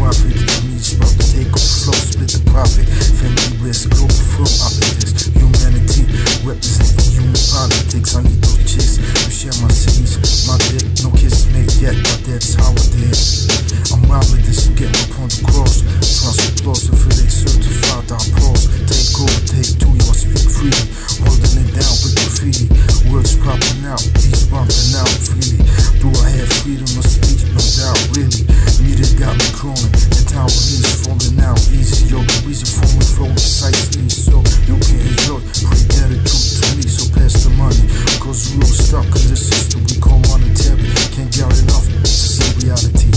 profit. For me, it's about to take over flow, split the profit. Family risk, global flow, this, Humanity, representing human politics. I need those chicks to share my cities. My dick, no kiss made yet, but that's how it is. I'm wild with this, you get my point across. Trust with laws, if it ain't certified, I pause. Take over, take two, y'all speak freely. Holding it down with graffiti. Words popping out, peace bumping out freely. Do I have freedom of speech? No doubt, really. Need it got me crawling sound is falling out easy, yo. The reason for me flow precisely, so you can enjoy. Great attitude to me, so pass the money. Cause we all stuck in the system we call monetary. Can't get enough, it's a reality.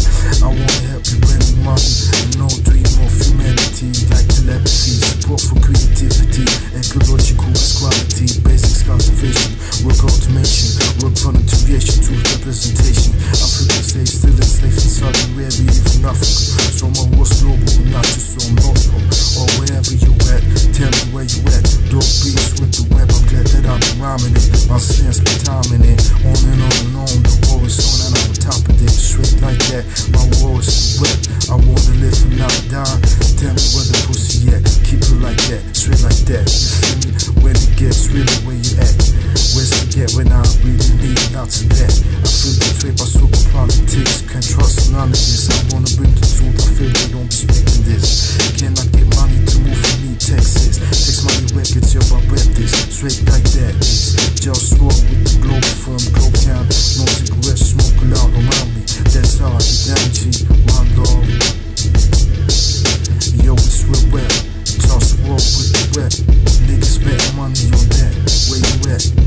I wanna help you bring me money. I know dream of humanity, like telepathy, support for creativity, ecological equality, basics cultivation, work automation, work from creation to representation. Africa stays still enslaved in Saudi Arabia, even Africa. So my not just on North or wherever you at. Tell me where you at. Dope beats with the web. I'm glad that I've been rhyming it. My sense been timing it. On and on and on. The war is on and I'm on top of it. Straight like that. My war is wet. I want to live and not die. Tell me where the pussy at. Keep it like that. Straight like that. You feel me? When it gets really where you at. Where's to get when I really need out to that. I feel betrayed by super politics. Can't trust none of this. I want like that. Just walk with the globe from Coketown. No cigarettes smoking out around me. That's how I get energy. my love. Yo, it's real wet. Just walk with the wet. Niggas spend money on that. Where you at?